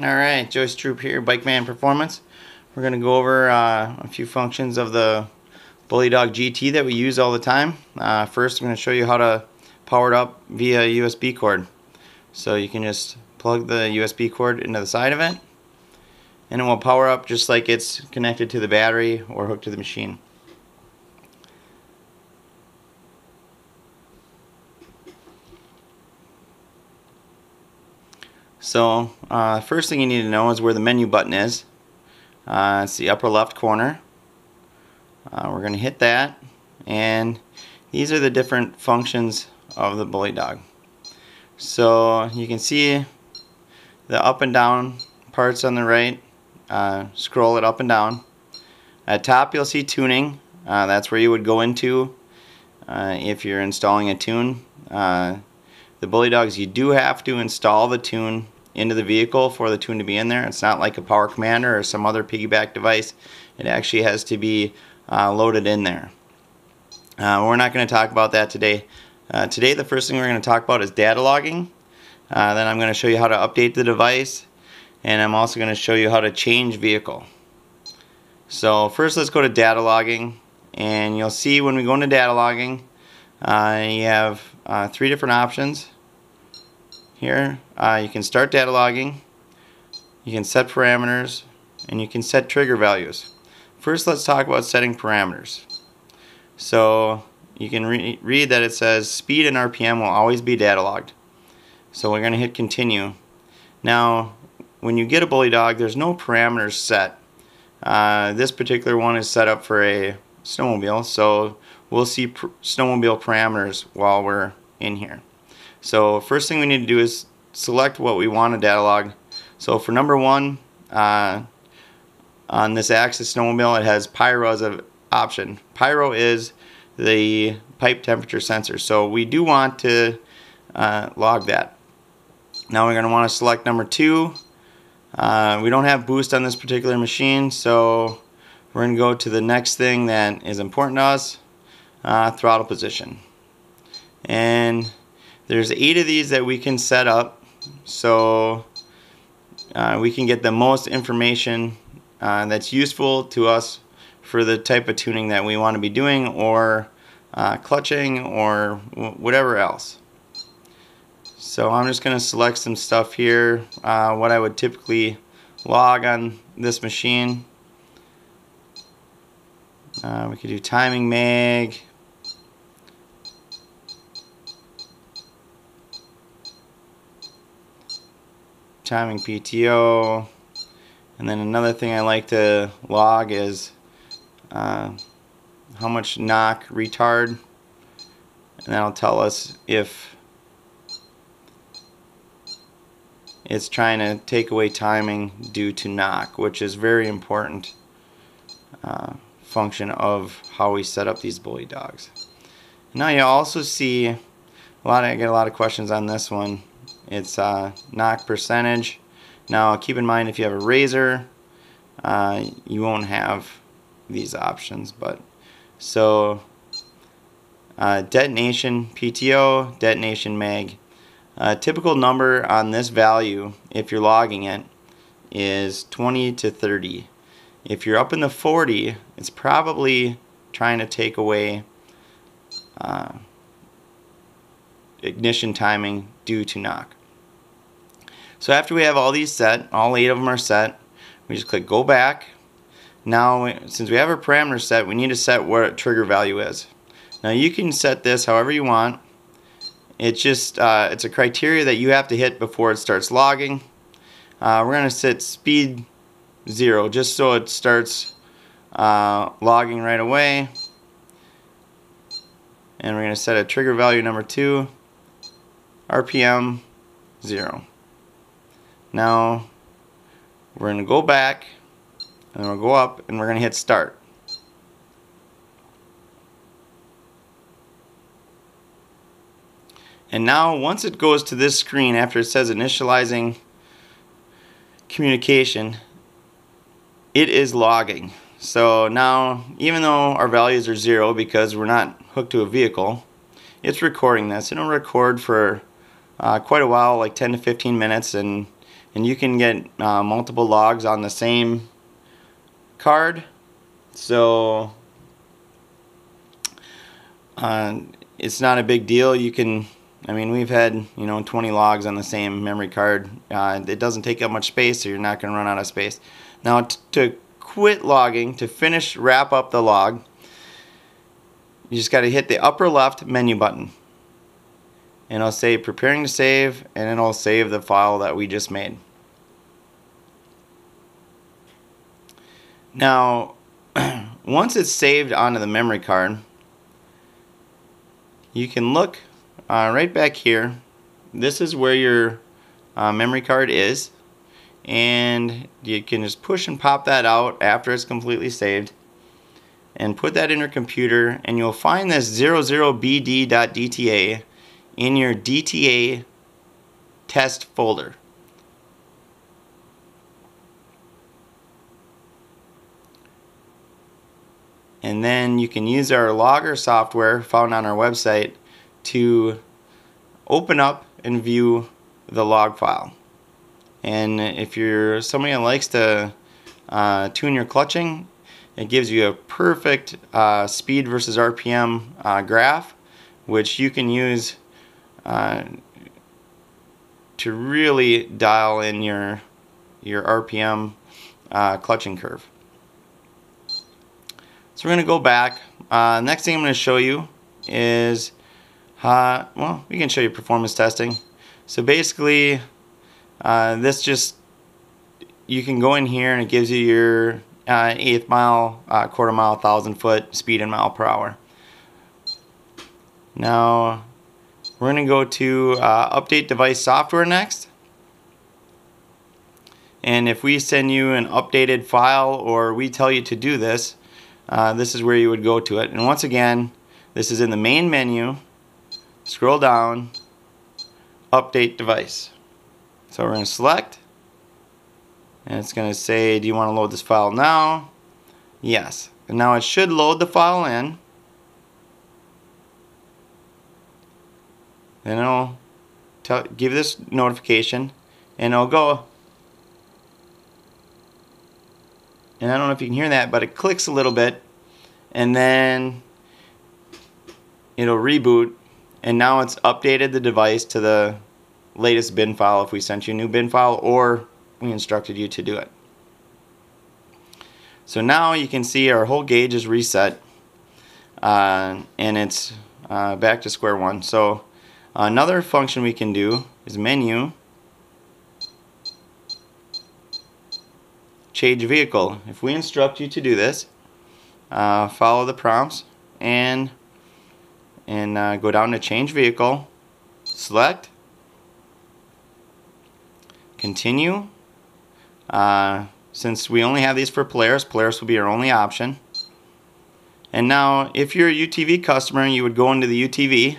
Alright, Joey Stroop here, Bikeman Performance. We're going to go over uh, a few functions of the Bully Dog GT that we use all the time. Uh, first, I'm going to show you how to power it up via USB cord. So you can just plug the USB cord into the side of it, and it will power up just like it's connected to the battery or hooked to the machine. So uh, first thing you need to know is where the menu button is. Uh, it's the upper left corner. Uh, we're going to hit that and these are the different functions of the bully dog. So you can see the up and down parts on the right. Uh, scroll it up and down. At top you'll see tuning. Uh, that's where you would go into uh, if you're installing a tune. the bully dogs you do have to install the tune into the vehicle for the tune to be in there. It's not like a power commander or some other piggyback device. It actually has to be uh, loaded in there. Uh, we're not going to talk about that today. Uh, today the first thing we're going to talk about is data logging. Uh, then I'm going to show you how to update the device and I'm also going to show you how to change vehicle. So first let's go to data logging and you'll see when we go into data logging uh, you have uh, three different options here. Uh, you can start data logging. You can set parameters and you can set trigger values. First let's talk about setting parameters. So you can re read that it says speed and RPM will always be data logged. So we're going to hit continue. Now when you get a bully dog there's no parameters set. Uh, this particular one is set up for a snowmobile so we'll see snowmobile parameters while we're in here so first thing we need to do is select what we want to data log. So for number one, uh, on this Axys snowmobile, it has pyro as an option. Pyro is the pipe temperature sensor. So we do want to uh, log that. Now we're going to want to select number two. Uh, we don't have boost on this particular machine, so we're going to go to the next thing that is important to us, uh, throttle position. And there's eight of these that we can set up so uh, we can get the most information uh, that's useful to us for the type of tuning that we want to be doing or uh, clutching or whatever else. So I'm just going to select some stuff here, uh, what I would typically log on this machine. Uh, we could do timing mag, timing PTO. And then another thing I like to log is uh, how much knock retard. And that'll tell us if it's trying to take away timing due to knock, which is very important uh, function of how we set up these bully dogs. Now you also see a lot. Of, I get a lot of questions on this one. It's uh, knock percentage. Now keep in mind if you have a RZR, uh, you won't have these options. But so uh, detonation PTO, detonation mag. A typical number on this value, if you're logging it, is 20 to 30. If you're up in the 40, it's probably trying to take away uh, ignition timing due to knock. So after we have all these set, all eight of them are set, we just click go back. Now, since we have our parameters set, we need to set what trigger value is. Now you can set this however you want. It's just, uh, it's a criteria that you have to hit before it starts logging. Uh, we're to set speed zero just so it starts uh, logging right away. And we're going to set a trigger value number two, RPM zero. Now we're going to go back and we'll go up and we're going to hit start. And now once it goes to this screen after it says initializing communication, it is logging. So now even though our values are zero because we're not hooked to a vehicle, it's recording this. It'll record for uh, quite a while, like 10 to 15 minutes, and and you can get uh, multiple logs on the same card. So uh, it's not a big deal. You can I mean we've had you know 20 logs on the same memory card. Uh, it doesn't take up much space so you're not going to run out of space. Now to quit logging to finish wrap up the log you just got to hit the upper left menu button and I'll say preparing to save and it'll save the file that we just made. Now once it's saved onto the memory card you can look uh, right back here this is where your uh, memory card is and you can just push and pop that out after it's completely saved and put that in your computer and you'll find this 00bd.dta in your DTA test folder. And then you can use our logger software found on our website to open up and view the log file. And if you're somebody that likes to uh, tune your clutching, it gives you a perfect uh, speed versus RPM uh, graph, which you can use uh, to really dial in your your RPM uh, clutching curve. So we're going to go back. Uh, next thing I'm going to show you is, uh, well, we can show you performance testing. So basically, uh, this just, you can go in here and it gives you your uh, eighth mile, quarter mile, thousand foot speed in mile per hour. Now, we're going to go to uh, update device software next. And if we send you an updated file or we tell you to do this, uh, this is where you would go to it. And once again, this is in the main menu. Scroll down, update device. So we're going to select, and it's going to say, do you want to load this file now? Yes. And now it should load the file in. Then it'll tell, give this notification and it'll go and I don't know if you can hear that but it clicks a little bit and then it'll reboot and now it's updated the device to the latest bin file if we sent you a new bin file or we instructed you to do it. So now you can see our whole gauge is reset uh, and it's uh, back to square one. So Another function we can do is menu, change vehicle. If we instruct you to do this, uh, follow the prompts and and uh, go down to change vehicle, select, continue. Uh, since we only have these for Polaris, Polaris will be our only option. And now if you're a UTV customer, you would go into the UTV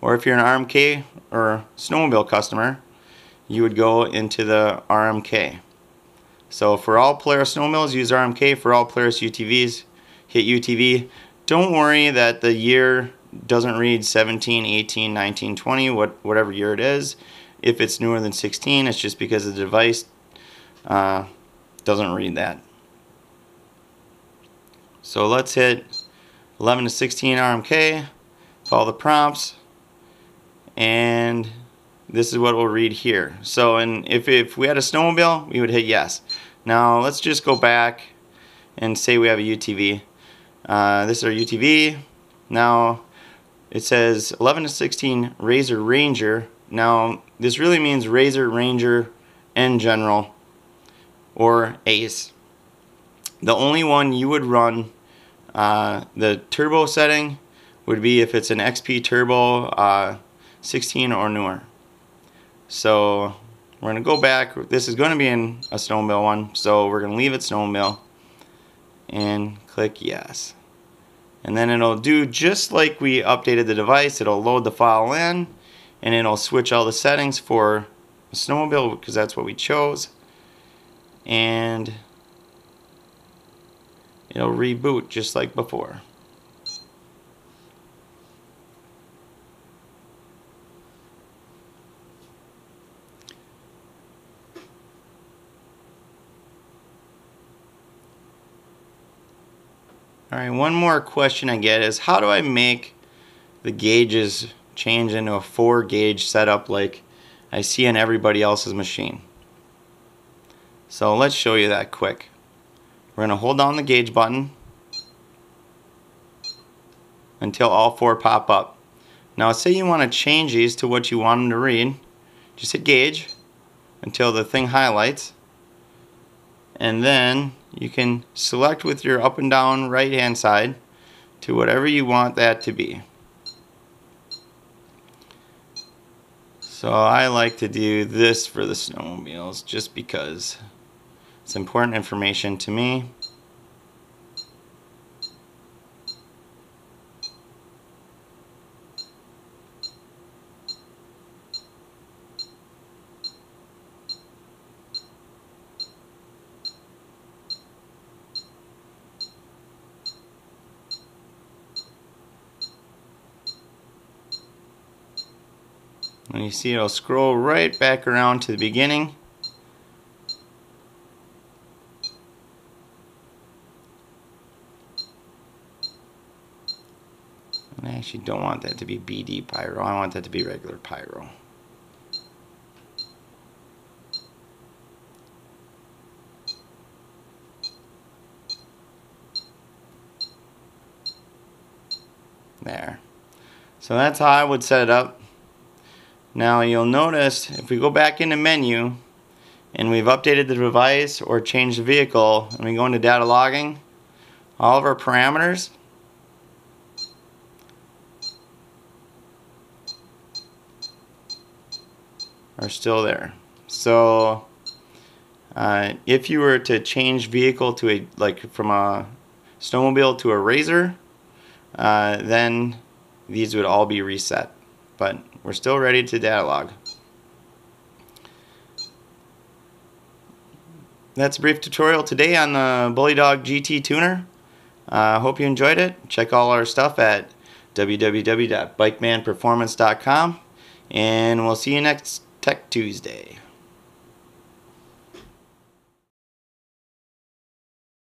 or if you're an RMK or snowmobile customer, you would go into the RMK. So for all Polaris snowmobiles, use RMK. For all Polaris UTVs, hit UTV. Don't worry that the year doesn't read 17, 18, 19, 20, what, whatever year it is. If it's newer than 16, it's just because the device uh, doesn't read that. So let's hit 11 to 16 RMK, follow the prompts, and this is what we'll read here. So and if, if we had a snowmobile, we would hit yes. Now let's just go back and say we have a UTV. Uh, this is our UTV. Now it says 11 to 16 RZR Ranger. Now this really means RZR Ranger and General or Ace. The only one you would run uh, the turbo setting would be if it's an XP turbo uh, 16 or newer. So we're going to go back. This is going to be in a snowmobile one, so we're going to leave it snowmobile and click yes. And then it'll do just like we updated the device. It'll load the file in and it'll switch all the settings for a snowmobile because that's what we chose. And it'll reboot just like before. Alright, one more question I get is how do I make the gauges change into a 4 gauge setup like I see on everybody else's machine? So let's show you that quick. We're going to hold down the gauge button until all four pop up. Now say you want to change these to what you want them to read. Just hit gauge until the thing highlights and then you can select with your up and down right hand side to whatever you want that to be. So I like to do this for the snowmobiles just because it's important information to me. And you see it'll scroll right back around to the beginning. And I actually don't want that to be BD Pyro. I want that to be regular Pyro. There. So that's how I would set it up. Now you'll notice if we go back into menu and we've updated the device or changed the vehicle and we go into data logging, all of our parameters are still there. So uh, if you were to change vehicle to a like from a snowmobile to a RZR, uh, then these would all be reset. But we're still ready to data log. That's a brief tutorial today on the Bully Dog GT tuner. I uh, hope you enjoyed it. Check all our stuff at www.bikemanperformance.com and we'll see you next Tech Tuesday.